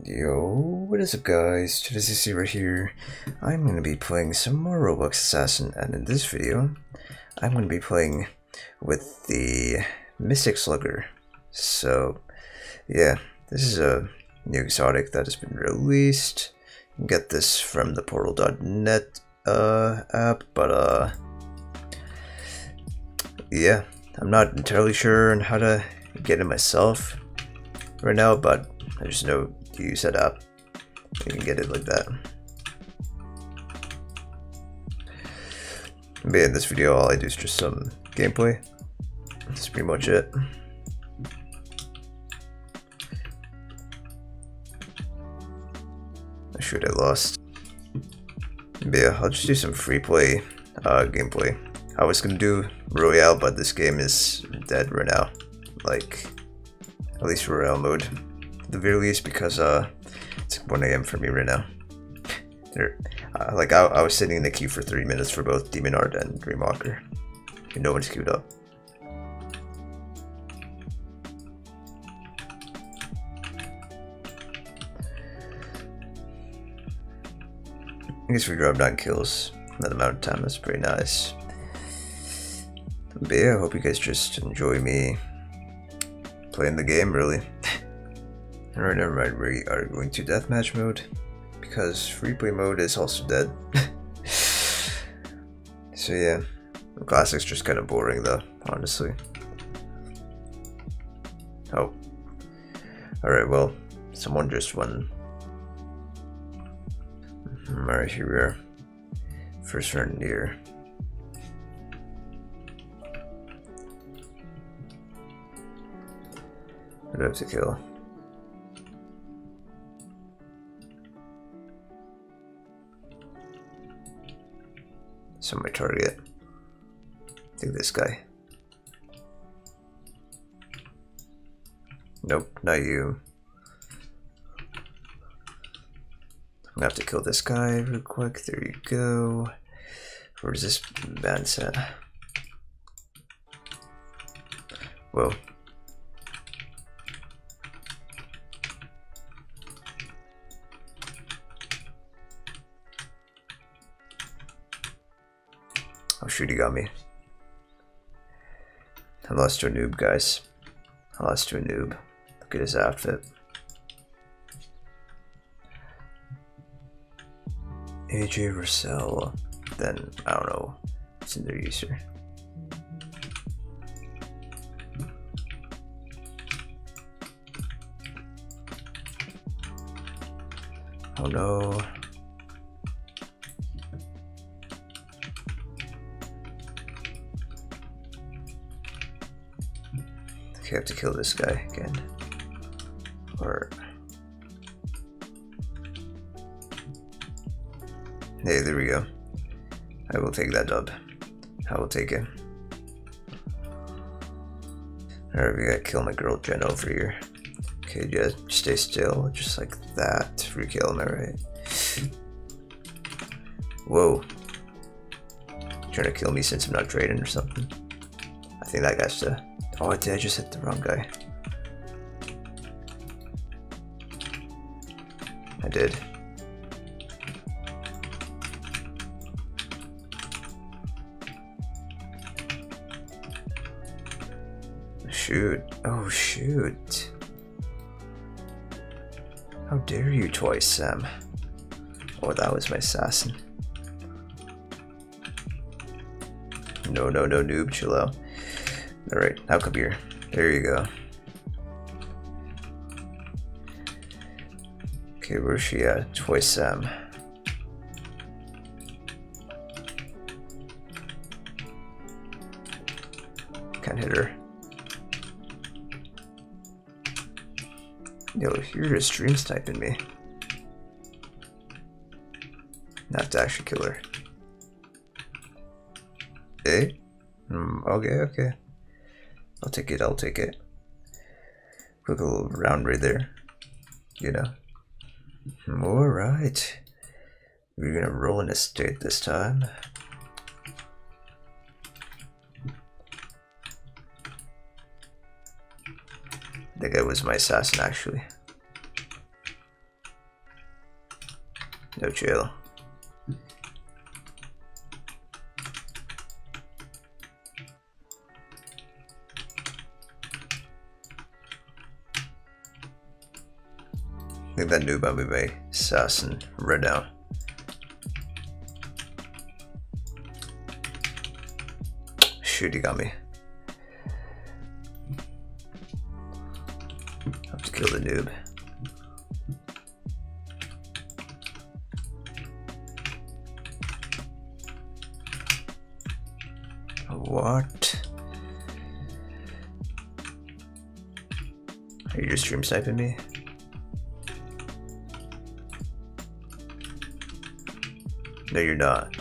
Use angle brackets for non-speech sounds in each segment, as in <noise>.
Yo, what is up guys? Today's CC right here. I'm going to be playing some more Roblox Assassin and in this video, I'm going to be playing with the Mystic Slugger. So, yeah, this is a new exotic that has been released. You can get this from the portal.net uh, app, but uh, yeah, I'm not entirely sure on how to get it myself right now, but I just know to set up. You can get it like that. But in this video, all I do is just some gameplay. That's pretty much it. I should have lost. But yeah, I'll just do some free play uh, gameplay. I was gonna do Royale, but this game is dead right now. Like, at least Royale mode the very least because uh, it's 1 a.m. for me right now. There, uh, like I, I was sitting in the queue for three minutes for both Demon Art and Dreamwalker. And no one's queued up. I guess we drop down kills that amount of time. That's pretty nice. But yeah, I hope you guys just enjoy me playing the game, really. Alright, mind, we are going to deathmatch mode because free play mode is also dead. <laughs> so yeah, classic's just kind of boring though, honestly. Oh. Alright, well, someone just won. Mm-hmm, alright, here we are. First round here. I'd have to kill. My target. I think this guy. Nope, not you. I'm gonna have to kill this guy real quick. There you go. Where's this man set? Whoa. Oh shoot, he got me. I lost to a noob, guys. I lost to a noob. Look at his outfit. AJ Russell. Then, I don't know. It's in their user. Oh no. I have to kill this guy again. Or... Hey, there we go. I will take that dub. I will take it. Alright, we gotta kill my girl Jen over here. Okay, just stay still, just like that. Free kill, am I right? Whoa. Trying to kill me since I'm not trading or something. I think that guy's the Oh, I did. I just hit the wrong guy. I did. Shoot. Oh, shoot. How dare you twice, Sam. Oh, that was my assassin. No, no, no, noob, chill out. Alright, now come here. There you go. Okay, where's she at? Toy Sam. Can't hit her. Yo, you're just stream sniping me. Not to actually kill her. Eh? Mm, okay, okay. I'll take it, I'll take it. Quick little round right there. You know. Alright. We're gonna roll in a state this time. That guy was my assassin actually. No jail. Think that noob might be my assassin right now. Shoot, he got me. Have to kill the noob. What? Are you just stream sniping me? No, you're not.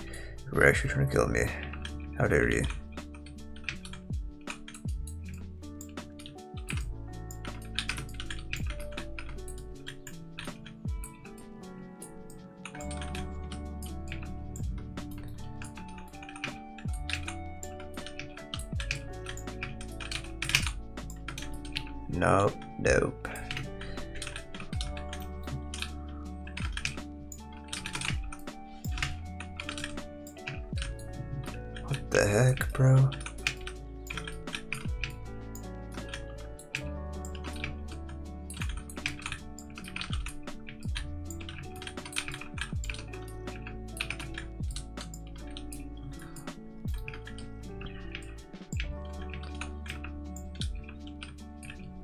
You're actually trying to kill me. How dare you? Nope, nope. The heck, bro?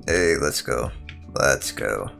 Hey, let's go. Let's go.